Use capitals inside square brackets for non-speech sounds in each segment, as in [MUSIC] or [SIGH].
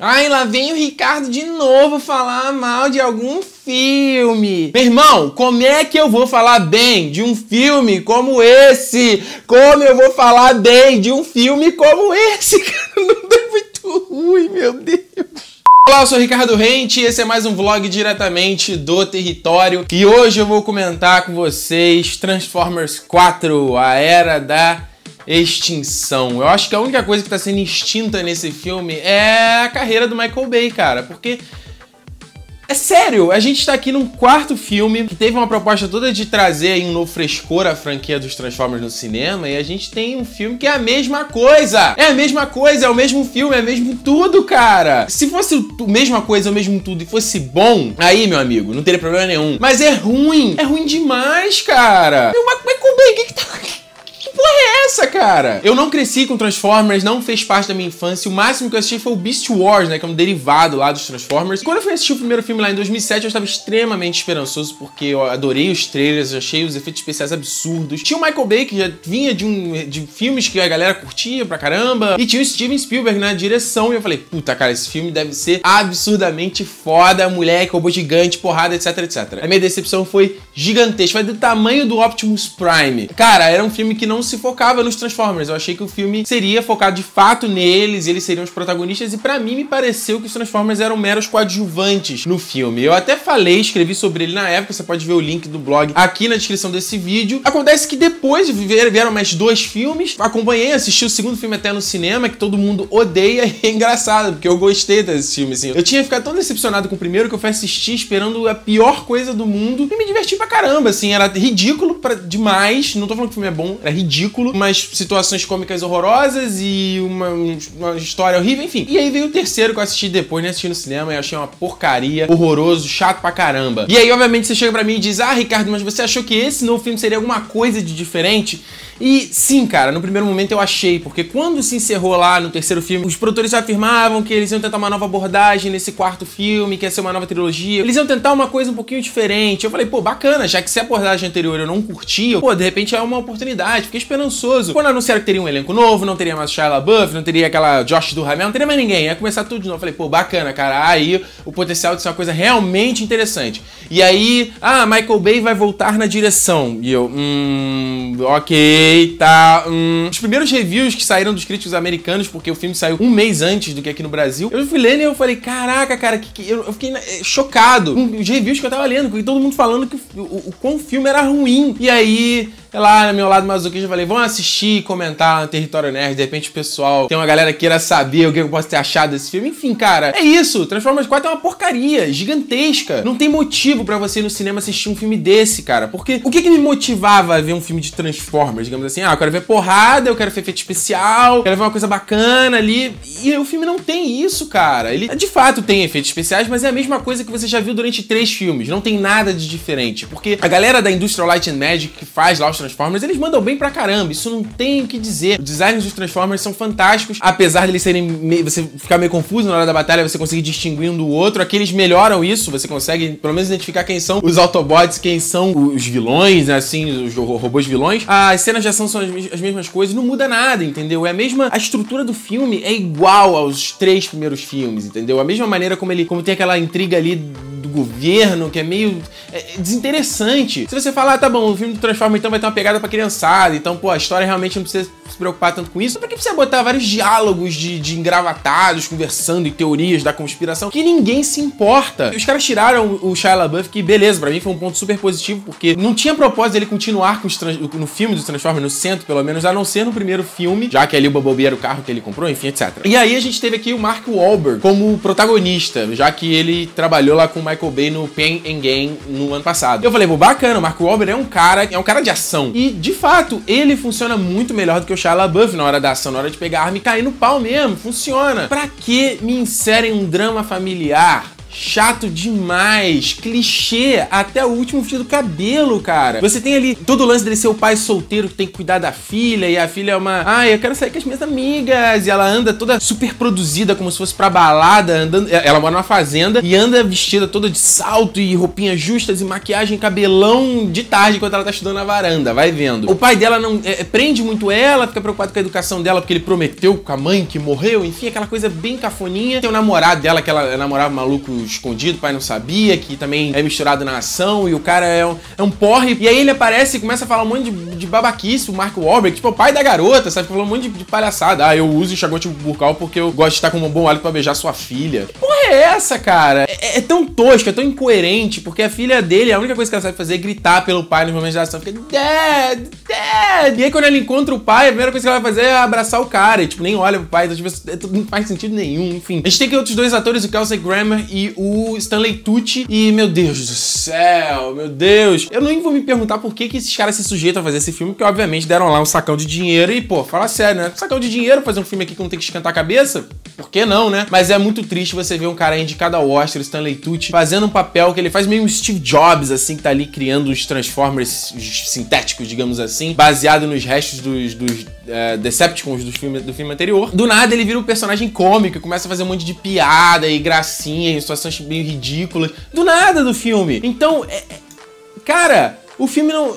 Ai, lá vem o Ricardo de novo falar mal de algum filme. Meu irmão, como é que eu vou falar bem de um filme como esse? Como eu vou falar bem de um filme como esse? [LAUGHS] Cara, não é muito ruim, meu Deus. Olá, eu sou o Ricardo Rente e esse é mais um vlog diretamente do território. E hoje eu vou comentar com vocês Transformers 4, a Era da extinção. Eu acho que a única coisa que tá sendo extinta nesse filme é a carreira do Michael Bay, cara, porque é sério, a gente tá aqui num quarto filme que teve uma proposta toda de trazer um novo frescor à franquia dos Transformers no cinema e a gente tem um filme que é a mesma coisa. É a mesma coisa, é o mesmo filme, é o mesmo tudo, cara. Se fosse a mesma coisa, o mesmo tudo e fosse bom, aí, meu amigo, não teria problema nenhum. Mas é ruim, é ruim demais, cara. O Michael Bay, o que que tá porra é essa, cara? Eu não cresci com Transformers, não fez parte da minha infância. O máximo que eu assisti foi o Beast Wars, né? Que é um derivado lá dos Transformers. Quando eu fui assistir o primeiro filme lá em 2007, eu estava extremamente esperançoso, porque eu adorei os trailers, achei os efeitos especiais absurdos. Tinha o Michael Bay, que já vinha de, um, de filmes que a galera curtia pra caramba. E tinha o Steven Spielberg na direção. E eu falei, puta, cara, esse filme deve ser absurdamente foda, moleque, robô gigante, porrada, etc, etc. A minha decepção foi gigantesca, foi do tamanho do Optimus Prime. Cara, era um filme que não se focava nos Transformers. Eu achei que o filme seria focado de fato neles, eles seriam os protagonistas, e para mim me pareceu que os Transformers eram meros coadjuvantes no filme. Eu até falei, escrevi sobre ele na época, você pode ver o link do blog aqui na descrição desse vídeo. Acontece que depois vieram mais dois filmes, acompanhei, assisti o segundo filme até no cinema, que todo mundo odeia, [LAUGHS] e é engraçado, porque eu gostei desse filme, assim. Eu tinha ficado tão decepcionado com o primeiro que eu fui assistir esperando a pior coisa do mundo e me diverti pra caramba, assim, era ridículo pra demais, não tô falando que o filme é bom, era ridículo ridículo, umas situações cômicas horrorosas e uma, uma história horrível, enfim. E aí veio o terceiro que eu assisti depois, né? Assisti no cinema e achei uma porcaria, horroroso, chato pra caramba. E aí, obviamente, você chega pra mim e diz: Ah, Ricardo, mas você achou que esse novo filme seria alguma coisa de diferente? E sim, cara, no primeiro momento eu achei, porque quando se encerrou lá no terceiro filme, os produtores afirmavam que eles iam tentar uma nova abordagem nesse quarto filme, que ia ser uma nova trilogia. Eles iam tentar uma coisa um pouquinho diferente. Eu falei, pô, bacana, já que se a abordagem anterior eu não curtia, pô, de repente é uma oportunidade. Fiquei esperançoso. Quando anunciaram que teria um elenco novo, não teria mais Shia LaBeouf, não teria aquela Josh do Ramel, não teria mais ninguém. Ia começar tudo de novo. Eu falei, pô, bacana, cara. Aí o potencial de ser uma coisa realmente interessante. E aí, ah, Michael Bay vai voltar na direção. E eu, hum, ok, tá. Hum. Os primeiros reviews que saíram dos críticos americanos, porque o filme saiu um mês antes do que aqui no Brasil, eu fui lendo e eu falei, caraca, cara, que, que eu, fiquei eh, chocado com os reviews que eu tava lendo, com todo mundo falando que o, o, o quão filme era ruim. E aí, lá no meu lado masoquista, eu falei, vamos assistir, comentar no Território Nerd. De repente o pessoal, tem uma galera que queira saber o que eu posso ter achado desse filme. Enfim, cara, é isso. Transformers 4 é uma porcaria gigantesca. Não tem motivo para você ir no cinema assistir um filme desse, cara. Porque o que, que me motivava a ver um filme de Transformers? Digamos assim, ah, eu quero ver porrada, eu quero ver efeito especial, quero ver uma coisa bacana ali. E o filme não tem isso, cara. Ele de fato tem efeitos especiais, mas é a mesma coisa que você já viu durante três filmes. Não tem nada de diferente. Porque a galera da Industrial Light and Magic que faz lá os Transformers, eles mandam bem pra caramba. Isso não tem o que dizer. Os designs dos Transformers são fantásticos, apesar de eles serem meio, você ficar meio confuso na hora da batalha, você conseguir distinguir um do outro. Aqui eles melhoram isso, você consegue pelo menos identificar quem são os Autobots, quem são os vilões, né, assim, os robôs vilões. As cenas de ação são as mesmas coisas, não muda nada, entendeu? É a mesma a estrutura do filme é igual aos três primeiros filmes, entendeu? A mesma maneira como ele como tem aquela intriga ali governo, que é meio é, desinteressante. Se você falar, ah, tá bom, o filme do Transforma então vai ter uma pegada pra criançada, então, pô, a história realmente não precisa se preocupar tanto com isso. Pra que precisa botar vários diálogos de, de engravatados, conversando e teorias da conspiração, que ninguém se importa. Os caras tiraram o Shia LaBeouf, que beleza, pra mim foi um ponto super positivo, porque não tinha propósito dele continuar com os no filme do Transformers, no centro, pelo menos, a não ser no primeiro filme, já que ali o Bumblebee era o carro que ele comprou, enfim, etc. E aí a gente teve aqui o Mark Wahlberg como protagonista, já que ele trabalhou lá com o Michael Bay no Pain and Gain no ano passado. Eu falei, pô, bacana, o Mark Wahlberg é um cara, é um cara de ação. E, de fato, ele funciona muito melhor do que o Shia LaBeouf na hora da ação, na hora de pegar arma e cair no pau mesmo. Funciona. Pra que me inserem um drama familiar? Chato demais, clichê até o último fio do cabelo, cara. Você tem ali todo o lance dele ser o pai solteiro que tem que cuidar da filha, e a filha é uma, ah, eu quero sair com as minhas amigas, e ela anda toda super produzida, como se fosse pra balada, andando, ela mora numa fazenda e anda vestida toda de salto e roupinhas justas e maquiagem, cabelão de tarde enquanto ela tá estudando na varanda, vai vendo. O pai dela não é, prende muito ela, fica preocupado com a educação dela porque ele prometeu com a mãe que morreu, enfim, aquela coisa bem cafoninha. Tem o namorado dela que ela namorava maluco escondido, o pai não sabia, que também é misturado na ação, e o cara é um, é um porre. E aí ele aparece e começa a falar um monte de, de babaquice, o Mark Wahlberg, tipo, o pai da garota, sabe? Falando um monte de, de palhaçada. Ah, eu uso enxaguante bucal porque eu gosto de estar com um bom hálito pra beijar sua filha. Porra é essa, cara? É, é, tão tosco, é tão incoerente, porque a filha dele, a única coisa que ela sabe fazer é gritar pelo pai nos momentos da ação. Fica, Dad, Dad! E aí quando ela encontra o pai, a primeira coisa que ela vai fazer é abraçar o cara, e tipo, nem olha pro pai, então, tipo, é, não faz sentido nenhum, enfim. A gente tem aqui outros dois atores, o Kelsey Grammer e o Stanley Tucci. E, meu Deus do céu, meu Deus. Eu nem vou me perguntar por que, que esses caras se sujeitam a fazer esse filme, porque obviamente deram lá um sacão de dinheiro e, pô, fala sério, né? Sacão de dinheiro fazer um filme aqui que não tem que esquentar a cabeça? Por que não, né? Mas é muito triste você ver um cara indicado ao Oscar, Stanley Tucci, fazendo um papel que ele faz meio um Steve Jobs, assim, que tá ali criando os Transformers sintéticos, digamos assim, baseado nos restos dos, dos é, Decepticons do filme, do filme anterior. Do nada ele vira um personagem cômico, começa a fazer um monte de piada e gracinha em situações meio ridículas. Do nada do filme. Então, é, é, cara, o filme não.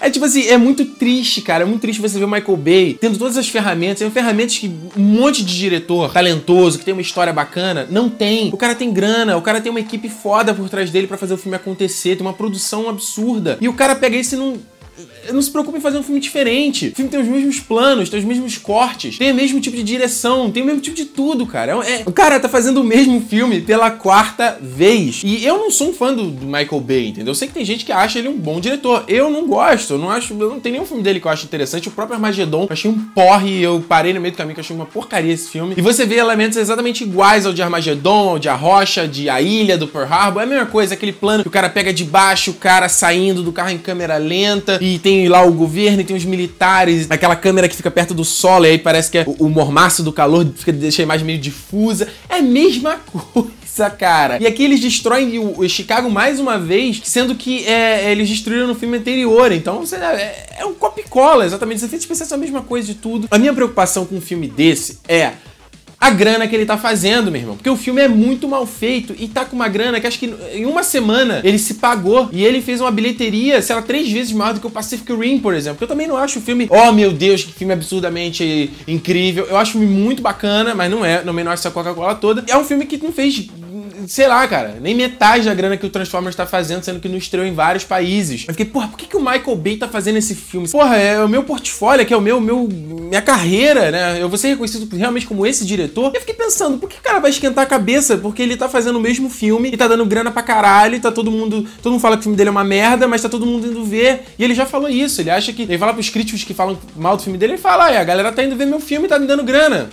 É tipo assim, é muito triste, cara. É muito triste você ver o Michael Bay tendo todas as ferramentas. Tem ferramentas que um monte de diretor talentoso, que tem uma história bacana, não tem. O cara tem grana, o cara tem uma equipe foda por trás dele para fazer o filme acontecer, tem uma produção absurda. E o cara pega isso e não não se preocupe em fazer um filme diferente. O filme tem os mesmos planos, tem os mesmos cortes, tem o mesmo tipo de direção, tem o mesmo tipo de tudo, cara. É, é... O cara tá fazendo o mesmo filme pela quarta vez. E eu não sou um fã do, do, Michael Bay, entendeu? Eu sei que tem gente que acha ele um bom diretor. Eu não gosto, eu não acho. Eu não tem nenhum filme dele que eu acho interessante. O próprio Armageddon, eu achei um porre, eu parei no meio do caminho que eu achei uma porcaria esse filme. E você vê elementos exatamente iguais ao de Armageddon, ao de A Rocha, de A Ilha, do Pearl Harbor. É a mesma coisa, aquele plano que o cara pega de baixo, o cara saindo do carro em câmera lenta e tem lá o governo e tem os militares, aquela câmera que fica perto do solo e aí parece que é o, o mormaço do calor fica deixa a imagem meio difusa. É a mesma [LAUGHS] coisa cara. E aqui eles destroem o, Chicago mais uma vez, sendo que é, eles destruíram no filme anterior. Então você, é, é um copy-cola, exatamente. Os efeitos especiais são a mesma coisa de tudo. A minha preocupação com um filme desse é a grana que ele tá fazendo, meu irmão. Porque o filme é muito mal feito e tá com uma grana que acho que em uma semana ele se pagou e ele fez uma bilheteria, sei lá, três vezes maior do que o Pacific Rim, por exemplo. Eu também não acho o filme, oh meu Deus, que filme absurdamente incrível. Eu acho o filme muito bacana, mas não é, não é essa Coca-Cola toda. É um filme que não fez sei lá, cara, nem metade da grana que o Transformers tá fazendo, sendo que não estreou em vários países. Eu fiquei, porra, por que, que o Michael Bay tá fazendo esse filme? Porra, é o meu portfólio, que é o meu, meu minha carreira, né? Eu vou ser reconhecido realmente como esse diretor. E eu fiquei pensando, por que o cara vai esquentar a cabeça? Porque ele tá fazendo o mesmo filme e tá dando grana pra caralho, e tá todo mundo. Todo mundo fala que o filme dele é uma merda, mas tá todo mundo indo ver. E ele já falou isso. Ele acha que. Ele fala pros críticos que falam mal do filme dele, ele fala, ah, a galera tá indo ver meu filme e tá me dando grana.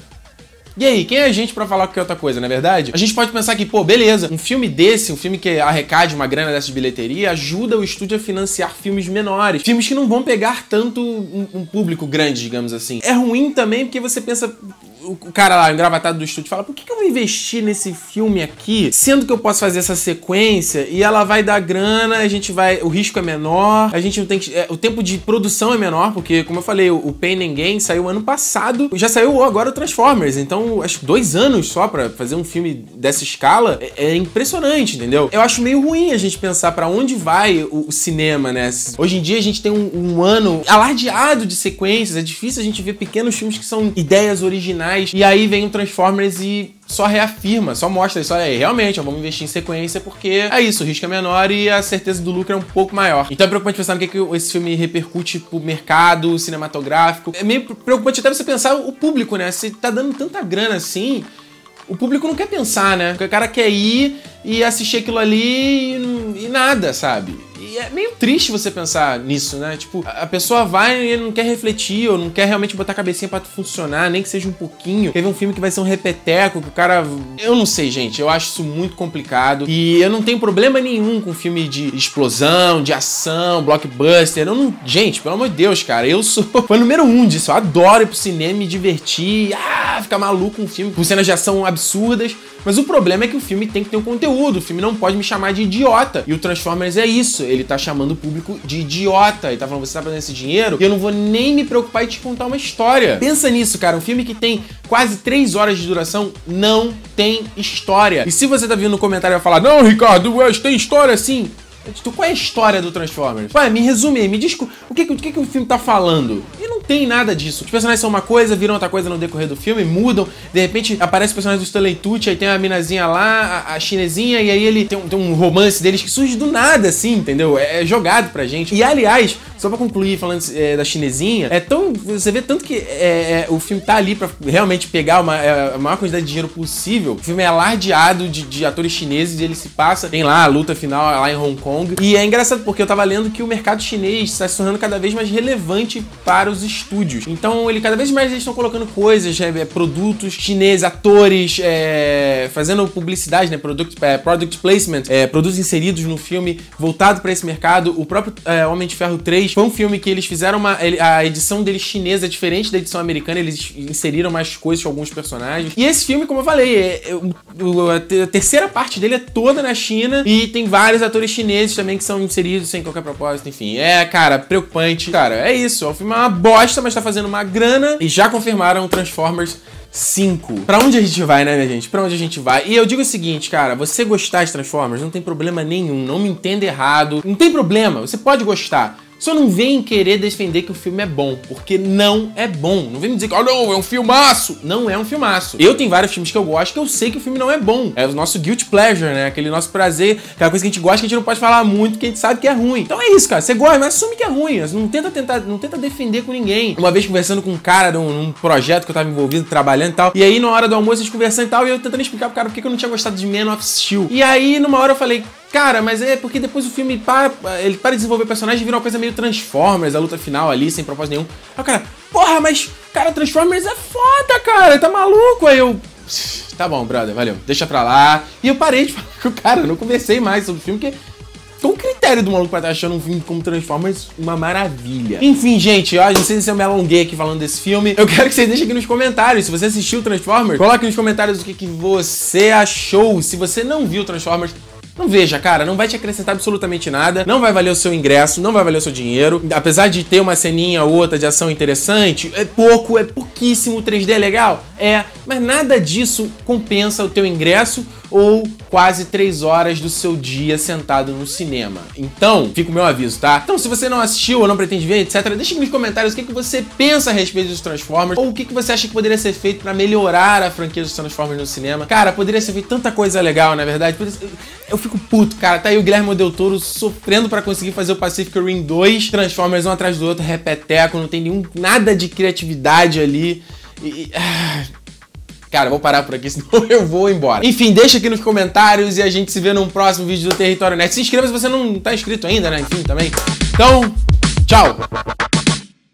E aí, quem é a gente para falar que é outra coisa, não é verdade? A gente pode pensar que, pô, beleza, um filme desse, um filme que arrecade uma grana dessa de bilheteria, ajuda o estúdio a financiar filmes menores. Filmes que não vão pegar tanto um, um público grande, digamos assim. É ruim também porque você pensa, o cara lá, engravatado do estúdio, fala: por que, que, eu vou investir nesse filme aqui, sendo que eu posso fazer essa sequência e ela vai dar grana, a gente vai. O risco é menor, a gente não tem que. É, o tempo de produção é menor, porque, como eu falei, o, o Pain and Gain saiu ano passado, já saiu agora o Transformers, então acho que dois anos só para fazer um filme dessa escala é, é, impressionante, entendeu? Eu acho meio ruim a gente pensar para onde vai o, o, cinema, né? Hoje em dia a gente tem um, um ano alardeado de sequências, é difícil a gente ver pequenos filmes que são ideias originais e aí vem o Transformers e só reafirma, só mostra isso. Olha aí, realmente, vamos investir em sequência porque é isso, o risco é menor e a certeza do lucro é um pouco maior. Então é preocupante pensar no que, que esse filme repercute pro mercado cinematográfico. É meio preocupante até você pensar o público, né? Se tá dando tanta grana assim, o público não quer pensar, né? O cara quer ir e assistir aquilo ali e, e nada, sabe? E é meio triste você pensar nisso, né? Tipo, a pessoa vai e não quer refletir, ou não quer realmente botar a cabecinha pra funcionar, nem que seja um pouquinho. Ver um filme que vai ser um repeteco, que o cara. Eu não sei, gente. Eu acho isso muito complicado. E eu não tenho problema nenhum com filme de explosão, de ação, blockbuster. Eu não. Gente, pelo amor de Deus, cara. Eu sou [LAUGHS] fã número um disso. Eu adoro ir pro cinema, me divertir, ah, ficar maluco com um filme, com cenas de ação absurdas. Mas o problema é que o filme tem que ter um conteúdo. O filme não pode me chamar de idiota. E o Transformers é isso. Ele tá chamando o público de idiota. Ele tá falando, você tá fazendo esse dinheiro e eu não vou nem me preocupar em te contar uma história. Pensa nisso, cara. Um filme que tem quase 3 horas de duração não tem história. E se você tá vindo no comentário e vai falar, não, Ricardo, tem história sim. Tipo, qual é a história do Transformers? Ué, me resume aí, me diz o que, o que, que o filme tá falando. Tem nada disso. Os personagens são uma coisa, viram outra coisa no decorrer do filme, mudam. De repente aparece o personagem do Stanley Tucci, aí tem a minazinha lá, a, a chinesinha, e aí ele tem um, tem um, romance deles que surge do nada, assim, entendeu? É, é jogado pra gente. E aliás, só pra concluir falando é, da chinesinha, é tão. Você vê tanto que é, é o filme tá ali pra realmente pegar uma, é, a maior quantidade de dinheiro possível. O filme é alardeado de, de atores chineses e ele se passa. Tem lá a luta final lá em Hong Kong. E é engraçado porque eu tava lendo que o mercado chinês está se tornando cada vez mais relevante para os estúdios. Então, ele cada vez mais eles estão colocando coisas, é, é, produtos chineses, atores, fazendo publicidade, né? Product, product placement, produtos inseridos no filme voltado para esse mercado. O próprio Homem de Ferro 3 foi um filme que eles fizeram uma. A edição dele chinesa é diferente da edição americana, eles inseriram mais coisas com alguns personagens. E esse filme, como eu falei, é, a terceira parte dele é toda na China e tem vários atores chineses também que são inseridos sem qualquer propósito, enfim. É, cara, preocupante. Cara, é isso. O filme é uma bosta, mas tá fazendo uma grana e já confirmaram Transformers 5. Pra onde a gente vai, né, minha gente? Pra onde a gente vai? E eu digo o seguinte, cara, você gostar de Transformers não tem problema nenhum, não me entenda errado. Não tem problema, você pode gostar. Só não vem querer defender que o filme é bom, porque não é bom. Não vem me dizer que, oh não, é um filmaço. Não é um filmaço. Eu tenho vários filmes que eu gosto que eu sei que o filme não é bom. É o nosso guilt pleasure, né? Aquele nosso prazer, aquela coisa que a gente gosta que a gente não pode falar muito, que a gente sabe que é ruim. Então é isso, cara. Você gosta, mas assume que é ruim. Não tenta tentar, não tenta defender com ninguém. Uma vez conversando com um cara num, num projeto que eu tava envolvido, trabalhando e tal. E aí, na hora do almoço, a gente conversando e tal, e eu tentando explicar pro cara por que eu não tinha gostado de Man of Steel. E aí, numa hora eu falei, Cara, mas é porque depois o filme para, ele para de desenvolver o personagem e vira uma coisa meio Transformers, a luta final ali, sem propósito nenhum. Aí o cara, porra, mas, cara, Transformers é foda, cara, tá maluco? Aí eu, tá bom, brother, valeu, deixa pra lá. E eu parei de [LAUGHS] falar com o cara, não conversei mais sobre o filme, porque qual o critério do maluco pra estar achando um filme como Transformers uma maravilha? Enfim, gente, ó, não sei se eu me alonguei aqui falando desse filme. Eu quero que vocês deixem aqui nos comentários. Se você assistiu Transformers, coloque nos comentários o que, que você achou. Se você não viu Transformers, não veja, cara, não vai te acrescentar absolutamente nada, não vai valer o seu ingresso, não vai valer o seu dinheiro. Apesar de ter uma ceninha ou outra de ação interessante, é pouco, é pouquíssimo, 3D é legal? É, mas nada disso compensa o teu ingresso ou quase 3 horas do seu dia sentado no cinema. Então, fica o meu aviso, tá? Então, se você não assistiu ou não pretende ver, etc., deixe nos comentários o que, que você pensa a respeito dos Transformers ou o que, que você acha que poderia ser feito para melhorar a franquia dos Transformers no cinema. Cara, poderia ser feito tanta coisa legal, na verdade. Eu fico puto, cara. Tá aí o Guilherme Del Toro sofrendo para conseguir fazer o Pacific Rim 2, Transformers um atrás do outro, repeteco, não tem nenhum nada de criatividade ali. E, ah, Cara, vou parar por aqui, [LAUGHS] senão eu vou embora. Enfim, deixa aqui nos comentários e a gente se vê num próximo vídeo do Território Net. Se inscreva se você não tá inscrito ainda, né? Enfim, também. Então, tchau!